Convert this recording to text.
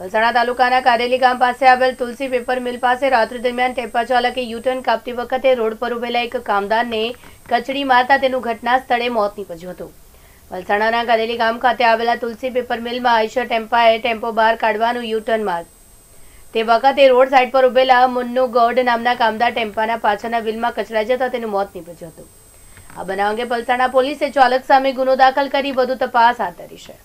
વલસાડા તાલુકાના કારેલી ગામ પાસે આવેલ તુલસી પેપર મિલ પાસે રાત્રિ દરમિયાન ટેમ્પા ચાલકે યુટર્ન કાપતી વખતે રોડ પર ઉભેલા એક કામદારને કચડી મારતા તેનું ઘટના સ્થળે મોત નીપજ્યું હતું. વલસાડાના કારેલી ગામ ખાતે આવેલા તુલસી પેપર મિલમાં આઈશર ટેમ્પાએ ટેમ્પો બહાર કાઢવાનું યુટર્ન માર્ગ તે વખતે રોડ સાઇડ પર ઉભેલા મુન્નુ ગૌડ નામના કામદાર ટેમ્પાના પાછળના વ્હીલમાં કચડાઈ જતા તેનું મોત નીપજ્યું હતું. આ બનાવ અંગે પલસાણા પોલીસે ચાલક સામે ગુનો દાખલ કરી વધુ તપાસ હાથ ધરી છે.